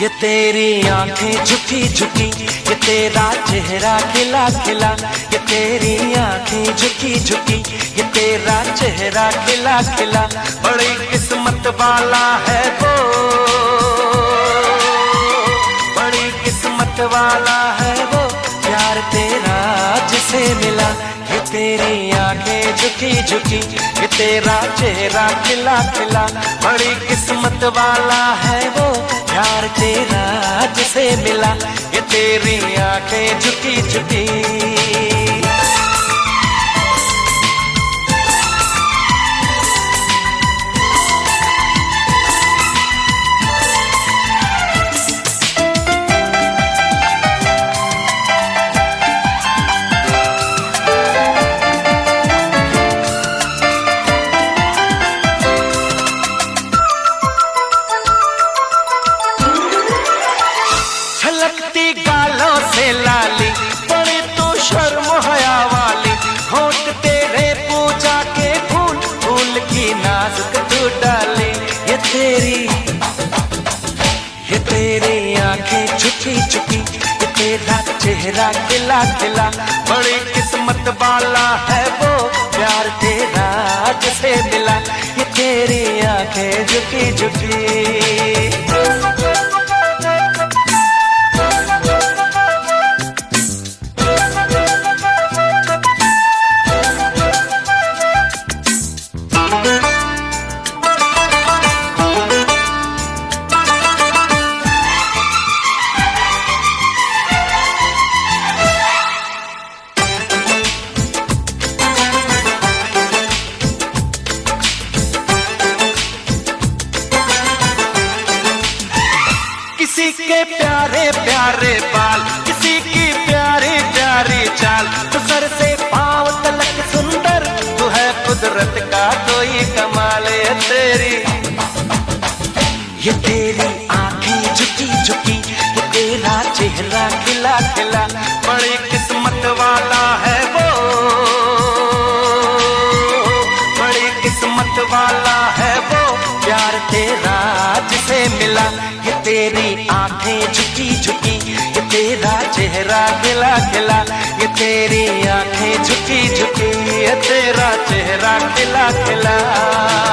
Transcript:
ये तेरी आँखें झुकी झुकी, ये तेरा चेहरा खिला खिला, ये तेरी आँखें झुकी झुकी, ये तेरा चेहरा खिला खिला, बड़ी किस्मत वाला है वो। जिसे मिला, ये तेरी आँखें झुकी झुकी, ये तेरा चेहरा खिला खिला। बड़ी किस्मत वाला है वो, प्यार तेरा जिसे मिला, ये तेरी आँखें झुकी झुकी। तेरी, ये तेरी आँखें छुपी छुपी, ये तेरा चेहरा खिला खिला, बड़ी किस्मत वाला है वो प्यार तेरा जिसे मिला, ये तेरी आँखें किसी के प्यारे प्यारे बाल, किसी की प्यारी प्यारी चाल। तो सर से पाव तलक सुंदर, तू है कुदरत का कोई कमाल है तेरी। ये तेरी आँखें झुकी झुकी, ये तेरा चेहरा खिला खिला, बड़ी किस्मत वाला है वो। बड़ी किस्मत वाला है वो, प्यार तेरा। जिसे मिला ये तेरी आँखें झुकी झुकी, ये तेरा चेहरा खिला खिला, ये तेरी आँखें झुकी झुकी, ये तेरा चेहरा खिला खिला।